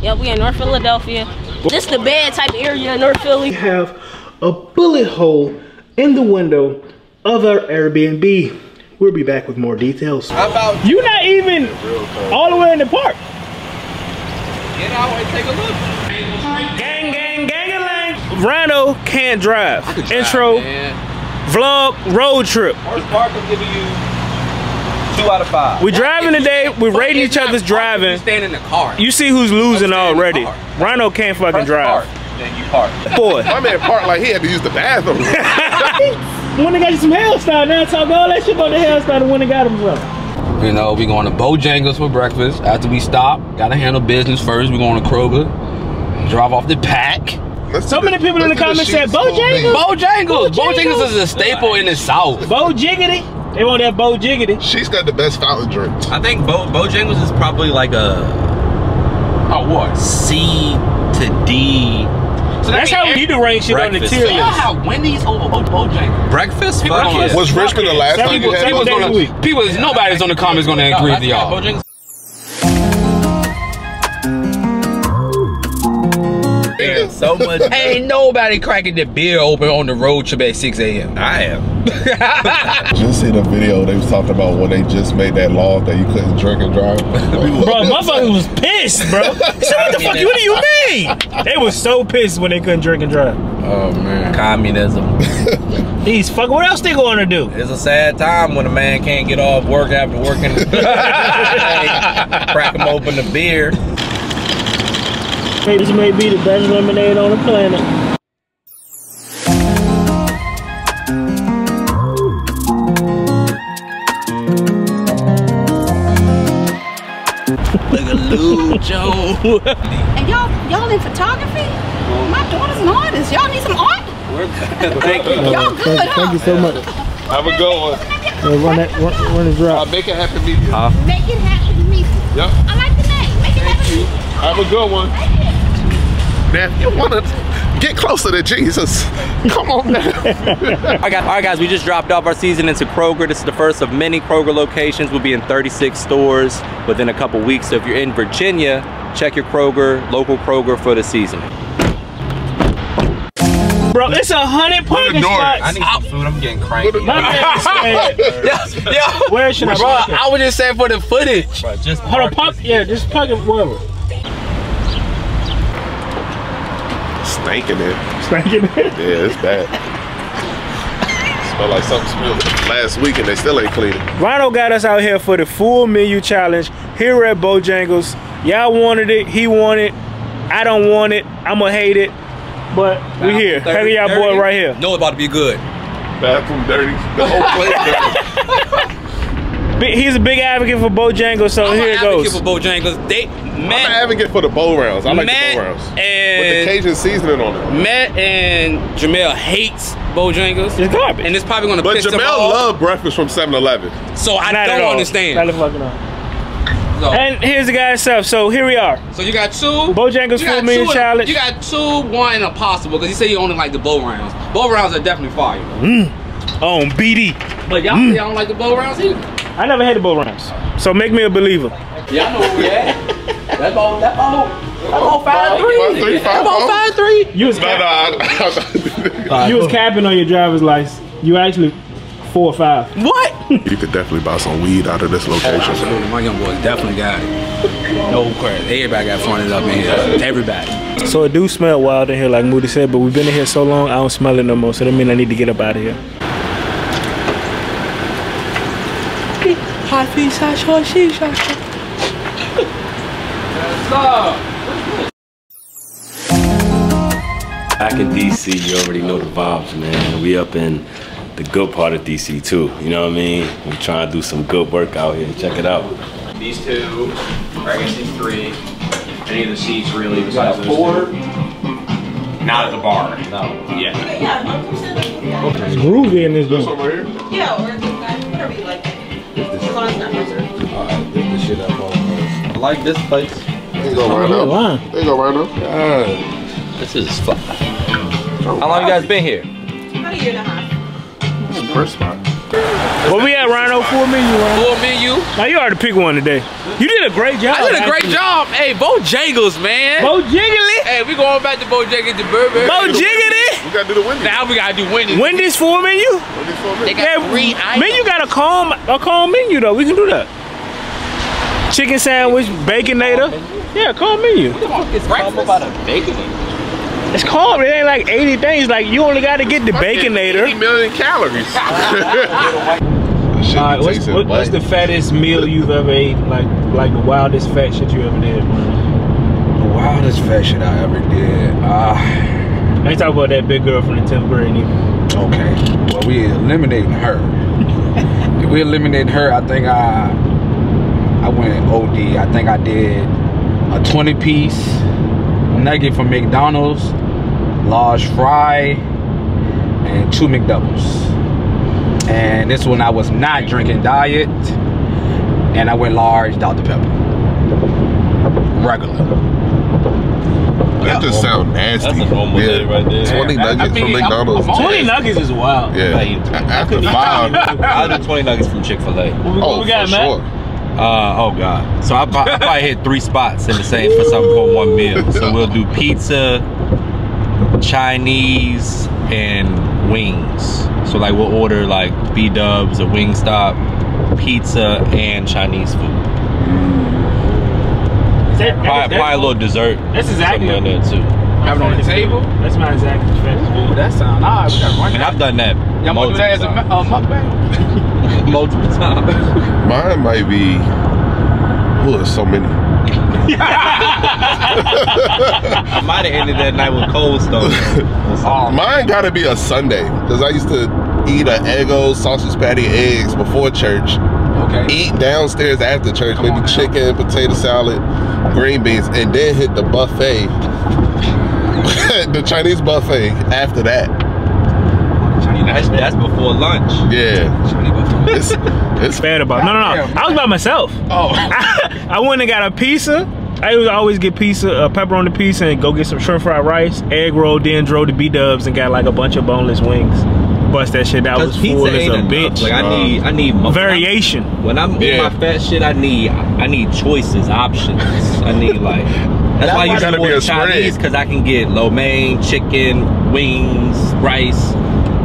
Yeah, we in North Philadelphia. This is the bad type of area in North Philly. We have a bullet hole in the window of our Airbnb. We'll be back with more details. How about You not even all the way in the park. get out and take a look? Gang, gang, gang, Rhino can't drive. Drive, Intro, man. vlog, road trip. Horse Park will give you two out of five. We driving If today. We but rating each other's driving. You stand in the car. You see who's losing Don't stay in the already. Rhino can't fucking Press drive. Park, then you park. Boy. My man parked like he had to use the bathroom. when they got you some hairstyle, now talk all that shit about the hairstyle and when they got him from. You know, we going to Bojangles for breakfast. After we stop, gotta handle business first. We going to Kroger. Drive off the pack. Let's So do many people in the let's comments said sheets full Bojangles. meat. Bojangles. Bojangles. Bojangles is a staple in the South. Bo Jiggity. They want that Bo Jiggity. She's got the best fountain drinks. I think Bo Bojangles is probably like a Oh, what? C to D So That's how we need to rank shit on the Breakfast. tier So y'all list. have Wendy's over Bo- Bojangles. breakfast. People Fuck don't- yeah. Was Richmond the last time you had people- People's days a gonna, week. people, nobody's on the comments gonna agree with y'all. There's so much. Ain't nobody cracking the beer open on the road trip at 6 a.m. I am. Just see the video they was talking about when they just made that law that you couldn't drink and drive. Bro, motherfuckers was pissed, bro. So what the fuck? What do you mean? They was so pissed when they couldn't drink and drive. Oh man. Communism. These fuck. What else they going to do? It's a sad time when a man can't get off work after working. Crack him open the beer. This may be the best lemonade on the planet. Look at Lou Joe. And y'all, y'all in photography? My daughter's an artist. Y'all need some art? Thank you. Y'all good, huh? Thank you so much. Have a good one. Yeah, run that, run, run the I'll make it happen meet you. Make it happen to me. Yep. I like the name. Make it happen to me. Have a good one. Man, if you want to get closer to Jesus, come on now. All right, guys, all right, guys, we just dropped off our season into Kroger. This is the first of many Kroger locations. We'll be in 36 stores within a couple weeks. So if you're in Virginia, check your Kroger, local Kroger for the season. Bro, it's a hundred parking spots. I need some food. I'm getting cranky. My man said, Yo, yo, where should I bro, park it? I was just saying for the footage. Bro, just Hold on, park. Yeah, just park it wherever. Stinking it. Spanking it. Yeah, it's bad. Smell like something spilled last week and they still ain't clean it. Rhino got us out here for the full menu challenge here at Bojangles. Y'all wanted it, he wanted. It. I don't want it. I'ma hate it. But we here. Look at y'all boy right here. Know about to be good. Bathroom dirty. The whole place dirty. He's a big advocate for Bojangles, so I'm here an it advocate goes. for Bojangles. They I'm an Matt, advocate for the bow rounds. I like Matt the Bo-Rounds. With the Cajun seasoning on it. Matt and Jamel hates Bojangles. It's garbage. And it's probably gonna But piss them Jamel off. loved breakfast from 7-Eleven. so I Not don't understand. Not fucking all. So, And here's the guy himself. So here we are. so you got two. Bojangles you full got meal challenge. You got two, one, and a possible because you say you only like the Bo-Rounds. Bow rounds are definitely fire. Mm. On BD. But y'all mm. say y'all don't like the Bo-Rounds either. I never had the Bo-Rounds. So make me a believer. Y'all know where we at. That's about that's about that's about five Five, three. three, That's five, about four. five three. You was No, no. cap- I- you was capping on your driver's license. You actually four or five. What? you could definitely buy some weed out of this location. Absolutely, my young boys definitely got it. No question. Everybody got fronted up in here. Everybody. So it do smell wild in here, like Moody said, but we've been in here so long, I don't smell it no more. So that means I need to get up out of here. Back in DC, you already know the vibes, man. We up in the good part of DC too. You know what I mean? We trying to do some good work out here. Check it out. These two, or I guess these three. Any of the seats really besides those four. two. Not at the bar. No. Yeah. Okay. It's groovy in this room. Over here? Yeah, or whatever you like. As long as it's not reserved. This shit up on I like this place. There you go, right Yeah, now. There you go, right now. This is fun. Oh. How long you guys been here? About a year and a half. First spot. Where we at, Rhino? Full menu, Rhino. Full menu. Now you already pick one today. You did a great job. I did a great actually. job. Hey, Bojangles, man. Bo Jiggly. hey, we going back to Bojangles to Burberry. Bo Jiggly. We gotta do the Wendy's. Now we gotta do Wendy's. Wendy's full menu. Wendy's for They me. got three items. menu got a calm, a calm menu though. We can do that. Chicken sandwich, baconator. Yeah, calm menu. breakfast. about a bacon. It's calm. It ain't like 80 things. Like you only got to get the Fucking 80 baconator. million calories. All right, what's, what- what's the fattest meal you've ever ate? Like, like the wildest fat shit you ever did? The wildest fat shit I ever did. Uh, I ain't talking about that big girl from the 10th grade either. okay. Well, we eliminating her. if we eliminating her, I think I I went OD. I think I did a 20 piece nugget from McDonald's, large fry, and two McDoubles. And this one I was not drinking diet, and I went large Dr. Pepper. Regular. That just sound nasty. That's a normal day right there. 20 I- I nuggets mean, from I'm- McDonald's. 20 nuggets is wild. Yeah. A- After five. I'll do 20 nuggets from Chick fil A. We, oh, what Oh, we got, for Matt? sure. Uh, oh God. So I, I probably hit three spots in the same for something for one meal. So we'll do pizza, Chinese, and wings. So like we'll order like B Dubs, a Wingstop, pizza, and Chinese food. Is that- Probably, probably a little dessert. That's exactly something in there too. Have it on the table? That's not exactly the fattest. That sound alright. We And. I've done that Y'all want to do that as a multiple uh, mukbang? times. multiple times. Mine might be. Oh, there's so many. I might have ended that night with Cold Stone. Mine gotta be a Sunday. Because I used to eat an Eggo sausage patty eggs before church. Okay. Eat downstairs after church, maybe on now. chicken, potato salad, green beans, and then hit the buffet. The Chinese buffet after that. That's, that's before lunch. Yeah. It's, it's Bad about no, no, no. I was by myself. Oh. I went and got a pizza. I would always get pizza, uh, pepperoni pizza, and go get some shrimp fried rice, egg roll, then drove to B Dubs and got like a bunch of boneless wings. Bust that shit. That was Because full pizza as a enough. bitch. Like I need, I need mo- Variation. When I'm eating Yeah. my fat shit, I need, I need choices, options. I need like. That's why you gotta should be order a. Chinese because I can get lo mein, chicken, wings, rice.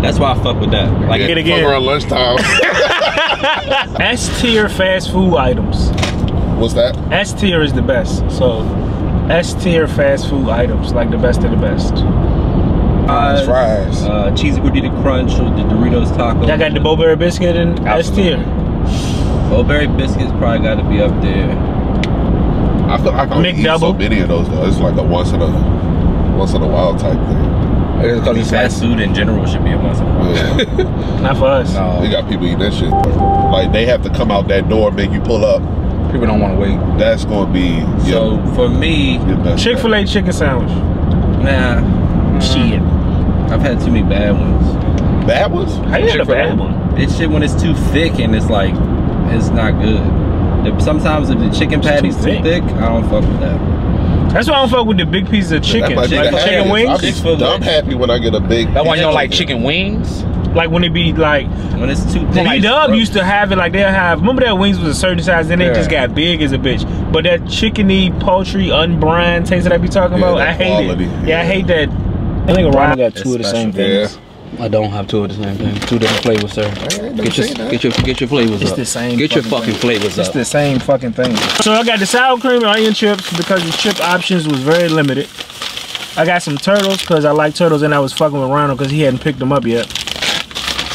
That's why I fuck with that. Like yeah, it again. fuck around lunchtime. S tier fast food items. What's that? S tier is the best. So S tier fast food items, like the best of the best. fries, fries. uh, cheesy gordita crunch with the Doritos taco. Y'all got the Bo-Berry biscuit in S tier. Bo-Berry biscuits probably got to be up there. I feel like I don't eat so many of those though. It's like a once in a once in a while type thing. It's because it's Fast food in general should be a once in must. Yeah. Not for us. No, they got people eating that shit. Like they have to come out that door, make you pull up. people don't want to wait. That's gonna be So your, for me. Chick fil A chicken sandwich. nah, Shit. I've had too many bad ones. Bad ones? I ain't had a Chick-fil-A. bad one. It's shit when it's too thick and it's like it's not good. If- Sometimes if the chicken It's too patty's too thick. thick, I don't fuck with that. That's why I don't fuck with the big pieces of chicken. That might be Like the chicken happiest. wings. I'm, Chick-fil-A. I'm happy when I get a big. That one you don't like chicken wings? Like when it be like When it's too the thick, B Dub used to have it like they'll have remember that wings was a certain size, then they Yeah. just got big as a bitch. But that chickeny poultry unbrined taste that I be talking Yeah, about, I hate quality, it. Yeah. yeah. I hate that. I think Ronald got two of the It's same things. Yeah. Things. I don't have two of the same thing. Two different flavors, sir. ain't Get your, get your get your flavors It's up. the same Get your fucking fucking thing. flavors It's up. the same fucking thing. So I got the sour cream and onion chips because the chip options was very limited. I got some turtles because I like turtles and I was fucking with Ronald because he hadn't picked them up yet.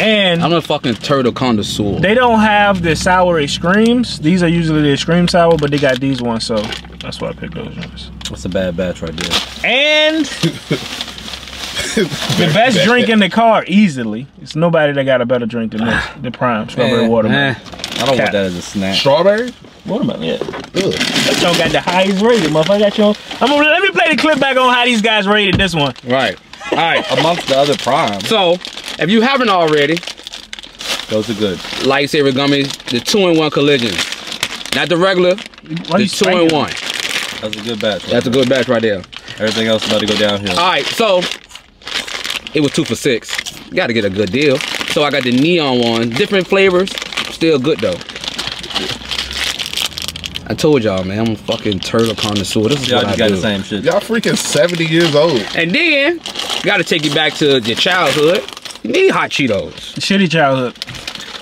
And I'm a fucking turtle connoisseur. They don't have the sour extremes. These are usually the extreme sour, but they got these ones, so that's why I picked those ones. That's a bad batch right there. And the best drink in the car, easily. It's nobody that got a better drink than this. The prime strawberry watermelon. I don't Cap. want that as a snack. Strawberry? Watermelon, yeah. Good. That joint got the highest rated, motherfucker. Got you on. I'm gonna let me play the clip back on how these guys rated this one. Right. All right. Amongst the other primes, So, if you haven't already, those are good. lightsaber gummies, the two-in-one collision, not the regular, Why the two-in-one. That's a good batch. Right That's a good batch right there. Everything else about to go downhill. All right, so It was two for six. Got to get a good deal. So I got the neon one, different flavors, still good though. I told y'all, man, I'm a fucking turtle connoisseur. This is Y'all what I just got do. the same shit. Y'all freaking 70 years old. And then, got to take you back to your childhood. You need hot Cheetos. Shitty childhood.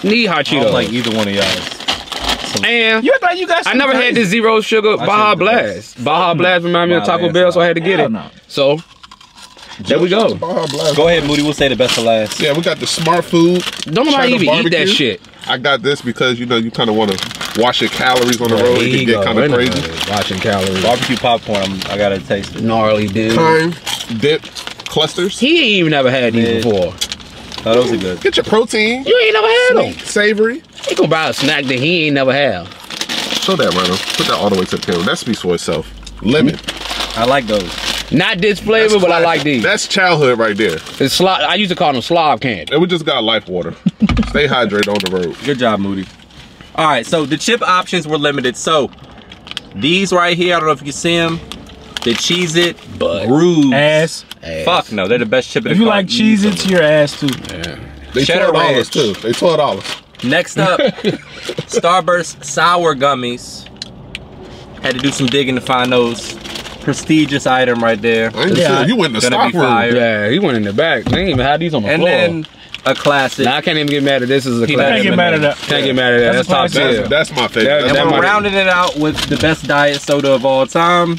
Need hot I Cheetos. don't like either one of y'all. and You act like you got I some never had crazy- this zero sugar My Baja shit's the Blast. Baja mm. Blast remind me of Taco Bell, so I had to get Hell it. no. So there we go. Baja Go ahead, Moody. We'll say the best of last. Yeah, we got the smart food. Don't nobody Cheddar even eat that shit. I got this because you know you kind of want to watch your calories on the road. Here It you can get kind of crazy. nobody Watching calories. Barbecue popcorn. I'm, I gotta taste it. Gnarly dude. Thyme, dip, clusters. He ain't even never had these Yeah. before. Oh, those are good. Get your protein. You ain't never had them. Savory. He gonna buy a snack that he ain't never had. Show that, Rhino. Put that all the way to the camera. That speaks for itself. Lemon. I like those. Not this flavor, That's but I like these. That's childhood right there. It's slo- I used to call them slob candy. And we just got life water. Stay hydrated on the road. Good job, Moody. All right, so the chip options were limited. So these right here, I don't know if you can see them. The Cheez It But- Grooves. Ass. Fuck no, they're the best chip in If the If you car. like Cheez Its, your ass too. They Cheddar twelve dollars too. They twelve dollars. Next up, Starburst Sour Gummies. Had to do some digging to find those. Prestigious item right there. Ain't Yeah, sure. You went in the Gonna stock room. fire. Yeah, he went in the back. They ain't even had these on the And floor. then a classic. now I can't even get mad at this. This is a He classic. Can't get mad at that. Can't get mad at that. That's That's, a top classic. tier. That's, that's my favorite. That- That's and that we're might- rounding it out with the best diet soda of all time,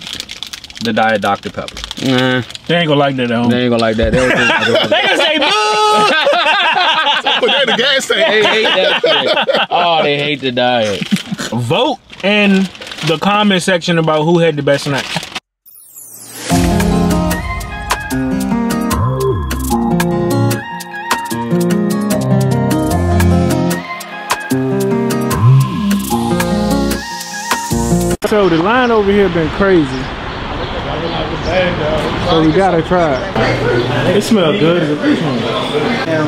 the Diet Dr. Pepper. Nah, They ain't gonna like that at home. they ain't gonna like that. They, don't think- They gonna say boo. Put that in the gas they tank. hate that shit. Oh, they hate the diet. Vote in the comment section about who had the best snack. So the line over here been crazy. So we gotta try it. It smells good. Yeah,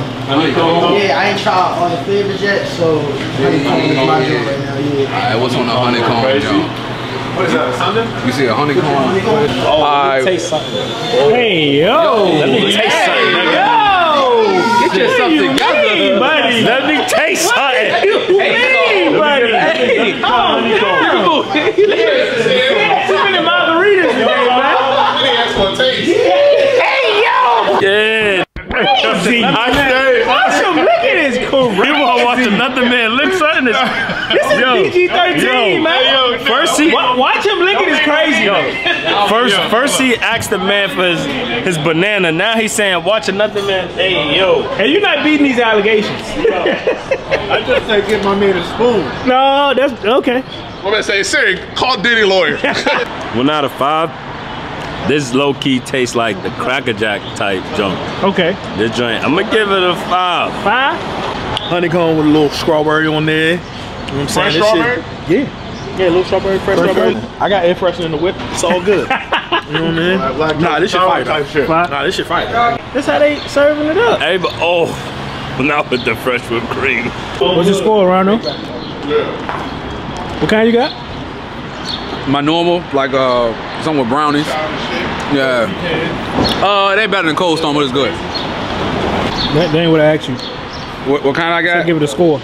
I ain't tried all the flavors yet, so honeycomb is my joint right now. Yeah. Uh, Alright, what's on the honeycomb, John? What is that, Sunday? You see a honeycomb? Oh, Alright, Hey yo! Let me taste something. Yo! get yourself together. buddy. Let me taste something. Hey, buddy. Hey, oh, Too many margaritas man. Hey, yo. Yeah. See, watch him licking his crazy. You want to watch another man lick something? This is PG-13, man. First he, Watch him licking his crazy. Yo, first, first he asked the man for his, his banana. Now he's saying, watch another man. Hey, yo. And you're not beating these allegations. I just said give my man a spoon. no, that's okay. I'm gonna say, Siri, call Diddy lawyer. One out of five. This low key tastes like the Cracker Jack type junk. Okay. This joint, I'm gonna give it a five. Five? Honeycomb with a little strawberry on there. You know what I'm saying? Fresh This shit- strawberry? Yeah. Yeah, a little strawberry, fresh, Fresh strawberry. strawberry. I got air freshener in the whip. It's all good. you know what I mean? Nah, this shit fire. though. Five. Nah, this shit fire. That's how they serving it up. Hey, but oh, not with the fresh whipped cream. What's your score, Rondo? What kind you got? My normal, like uh, something with brownies. Yeah. Uh, they better than Cold Stone, but it's good. That, that ain't what I asked you. What, what kind I I got? give it a score.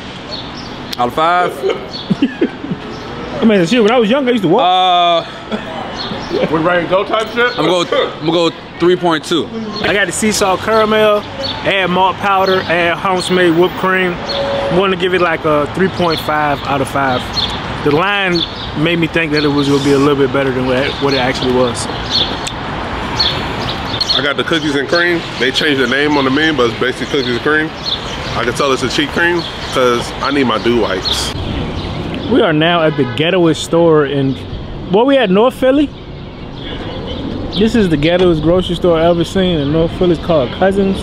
Out of five? I mean, shit, when I was younger, I used to walk. Uh, With rain go type shit? I'm gonna go. I'm gonna go 3.2. I got the sea salt caramel, add malt powder, add house made whipped cream. I'm going to give it like a 3.5 out of 5. The line made me think that it was going to be a little bit better than what it, actually was. I got the cookies and cream. They changed the name on the menu, but it's basically cookies and cream. I can tell it's a cheap cream because I need my dew wipes. We are now at the ghettoest store in, what we at, North Philly? This is the ghettoest grocery store I've ever seen in North Philly. It's called Cousins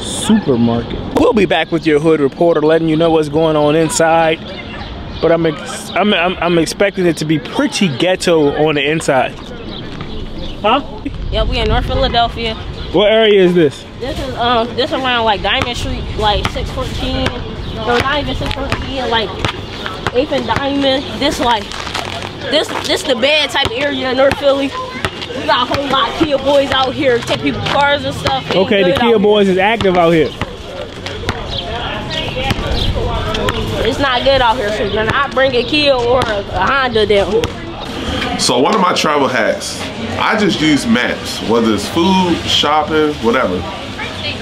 Supermarket. We'll be back with your hood reporter letting you know what's going on inside. But I'm, ex- I'm, I'm, I'm expecting it to be pretty ghetto on the inside. Huh? Yeah, we in North Philadelphia. What area is this? This is um this around like Diamond Street, like 614. No, not even 614, like 8th and Diamond. This like this this the bad type area in North Philly. We got a whole lot of Kia boys out here, take people's cars and stuff. It Okay, the good Kia boys is active out here. here. It's not good out here, so not bring a Kia or a Honda down here. So one of my travel hacks, I just use maps, whether it's food, shopping, whatever.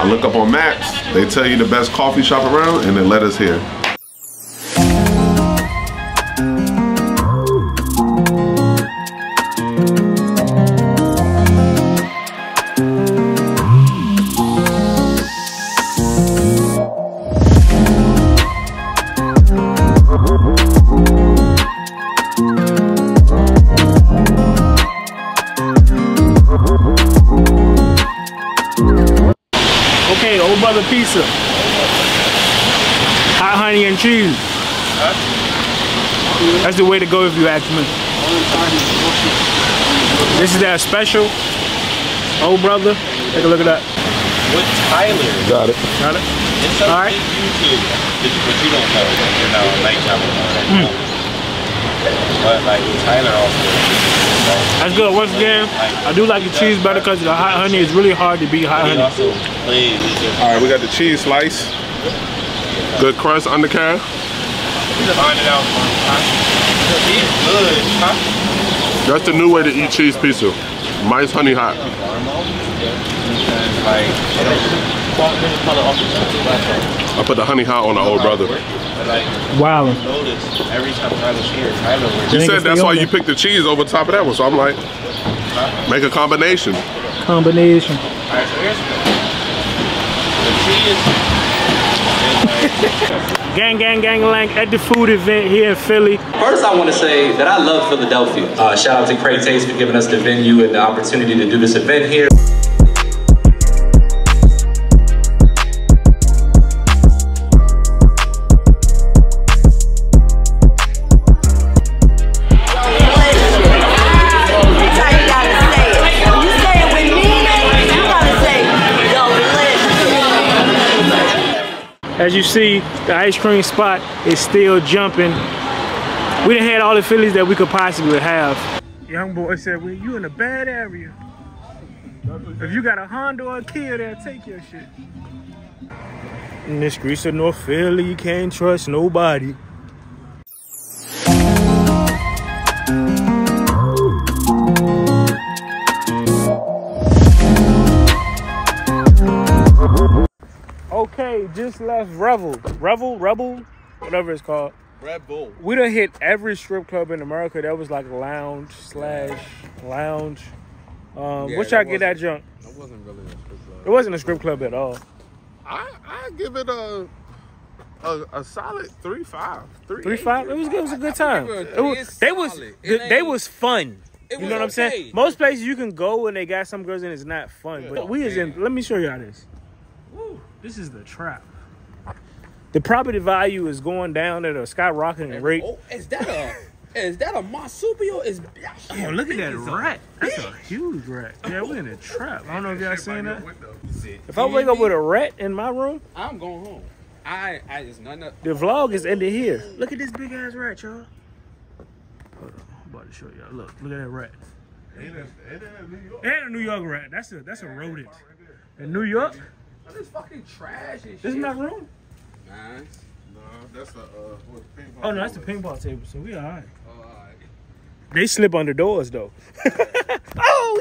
I look up on maps, they tell you the best coffee shop around, and then let us here. Cheese. That's the way to go if you ask me. This is that special. Old brother. Take a look at that. With Tyler, Got it. Got it? it's All right. YouTube, but you, don't know, you know, night travel. Mm. But like Tyler also, That's good. Once again, I do like the cheese better because the hot honey is really hard to beat hot he honey. All right, we got the cheese slice. Good crust undercarriage. Find it out. He's. Huh? That's the new way to eat cheese pizza. Mine's honey hot. I put the honey hot on the old brother. Wow. notice every time Tyler's here, Tyler You said that's why you picked the cheese over top of that one, so I'm like, make a combination. Combination. Alright, so here's the cheese. Gang, gang, gang, lang at the food event here in Philly. First, I want to say that I love Philadelphia. Uh, shout out to Craig Taste for giving us the venue and the opportunity to do this event here. As you see, the ice cream spot is still jumping. We done had all the Phillies that we could possibly have. Young boy said, well, you in a bad area. If you got a Honda or a Kia there, take your shit. In the streets of North Philly, you can't trust nobody. Just left Revel. Revel, Rebel, whatever it's called. Red Bull. We done hit every strip club in America that was like lounge slash lounge. Um, Yeah, what y'all get that junk? It wasn't really a strip club. It wasn't a strip club at all. I I give it a a, a solid three five. Three, Three eight. five. It was good. It was a good time. it It was, they was they, was fun. It You was know what I'm saying? Most places you can go and they got some girls and it's not fun. But we is in. Let me show y'all this. Woo, this is the trap. The property value is going down at a skyrocketing rate. Oh, is that a is that a marsupial? Is Oh, look at that rat. That's a huge rat. Yeah, we're in a trap. I don't know if y'all seen that. If I wake up with a rat in my room, I'm going home. I I just none of the vlog is ended here. Look at this big ass rat, y'all. Hold on, I'm about to show y'all. Look, look at that rat. And a New York rat. That's a that's a rodent. In New York, this fucking trash and shit. this is my room. Nice. No, that's the uh, what, ping pong Oh no, that's the ball. ping pong table. So we alright. Oh, alright. They slip under doors though. oh